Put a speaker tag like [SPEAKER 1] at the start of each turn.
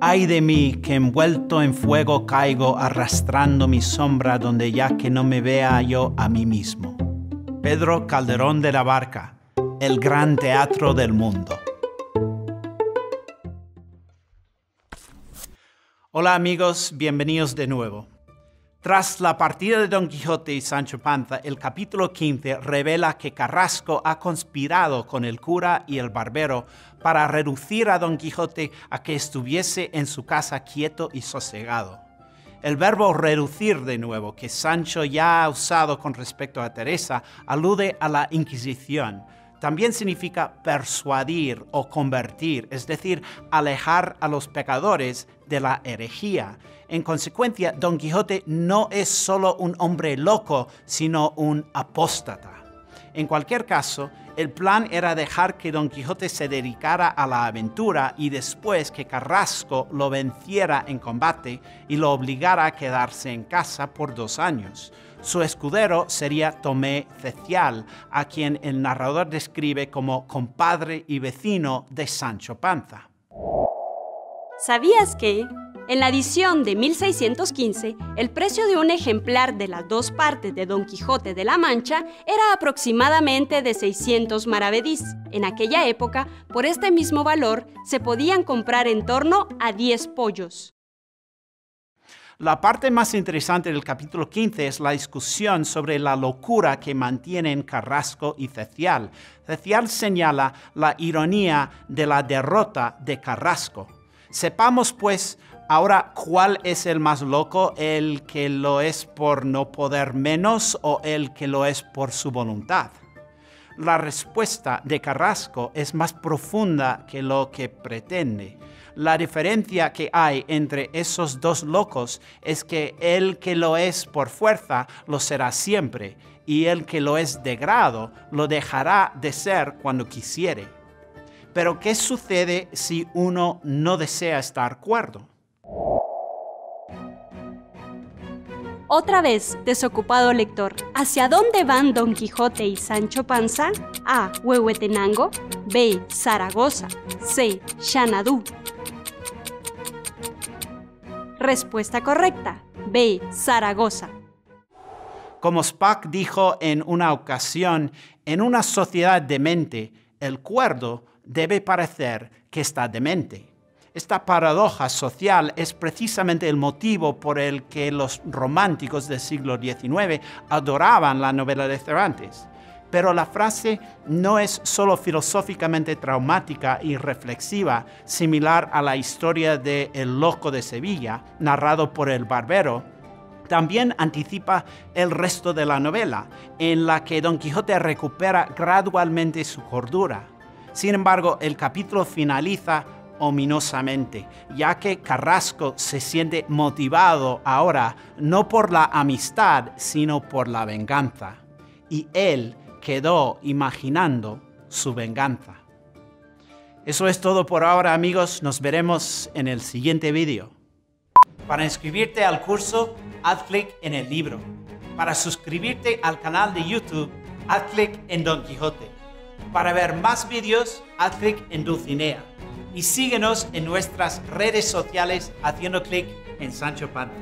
[SPEAKER 1] Ay de mí, que envuelto en fuego caigo arrastrando mi sombra donde ya que no me vea yo a mí mismo. Pedro Calderón de la Barca, el gran teatro del mundo. Hola amigos, bienvenidos de nuevo. Tras la partida de Don Quijote y Sancho Panza, el capítulo 15 revela que Carrasco ha conspirado con el cura y el barbero para reducir a Don Quijote a que estuviese en su casa quieto y sosegado. El verbo reducir de nuevo, que Sancho ya ha usado con respecto a Teresa, alude a la Inquisición. También significa persuadir o convertir, es decir, alejar a los pecadores de la herejía. En consecuencia, Don Quijote no es solo un hombre loco, sino un apóstata. En cualquier caso, el plan era dejar que Don Quijote se dedicara a la aventura y después que Carrasco lo venciera en combate y lo obligara a quedarse en casa por dos años. Su escudero sería Tomé Cecial, a quien el narrador describe como compadre y vecino de Sancho Panza.
[SPEAKER 2] ¿Sabías que en la edición de 1615, el precio de un ejemplar de las dos partes de Don Quijote de la Mancha era aproximadamente de 600 maravedís. En aquella época, por este mismo valor, se podían comprar en torno a 10 pollos.
[SPEAKER 1] La parte más interesante del capítulo 15 es la discusión sobre la locura que mantienen Carrasco y Cecial. Cecial señala la ironía de la derrota de Carrasco. Sepamos pues Ahora, ¿cuál es el más loco? ¿El que lo es por no poder menos o el que lo es por su voluntad? La respuesta de Carrasco es más profunda que lo que pretende. La diferencia que hay entre esos dos locos es que el que lo es por fuerza lo será siempre y el que lo es de grado lo dejará de ser cuando quisiere. Pero ¿qué sucede si uno no desea estar cuerdo?
[SPEAKER 2] Otra vez, desocupado lector, ¿hacia dónde van Don Quijote y Sancho Panza? A. Huehuetenango. B. Zaragoza. C. Xanadú. Respuesta correcta. B. Zaragoza.
[SPEAKER 1] Como Spock dijo en una ocasión, en una sociedad demente, el cuerdo debe parecer que está demente. Esta paradoja social es precisamente el motivo por el que los románticos del siglo XIX adoraban la novela de Cervantes. Pero la frase no es solo filosóficamente traumática y reflexiva, similar a la historia de El Loco de Sevilla, narrado por el barbero, también anticipa el resto de la novela, en la que Don Quijote recupera gradualmente su cordura. Sin embargo, el capítulo finaliza ominosamente, ya que Carrasco se siente motivado ahora no por la amistad, sino por la venganza. Y él quedó imaginando su venganza. Eso es todo por ahora amigos, nos veremos en el siguiente vídeo. Para inscribirte al curso, haz clic en el libro. Para suscribirte al canal de YouTube, haz clic en Don Quijote. Para ver más vídeos, haz clic en Dulcinea y síguenos en nuestras redes sociales haciendo clic en Sancho Panza.